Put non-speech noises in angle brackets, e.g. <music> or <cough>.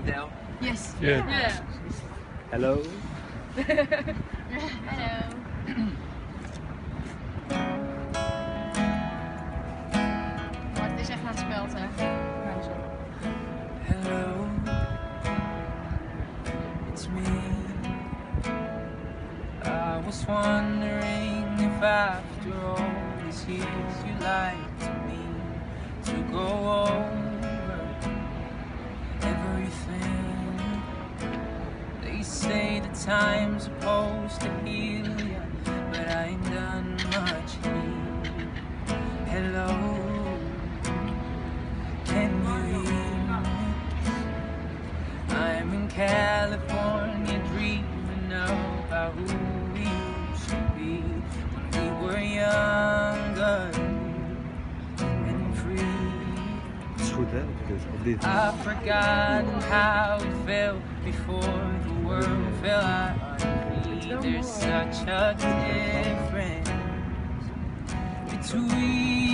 Adele? Yes. Yeah. Yeah. Hello. <laughs> Hello. Maar het is echt naar het speld, hè? Hello, it's me. I was wondering if after all these years you like to me time's supposed to heal ya, but I ain't done much healing. Hello. Can you hear me? I'm in California dreaming about who we used to be when we were younger and free. Het is goed hè, op dit. Op. I've forgotten how it felt before the world on me. There's such a difference between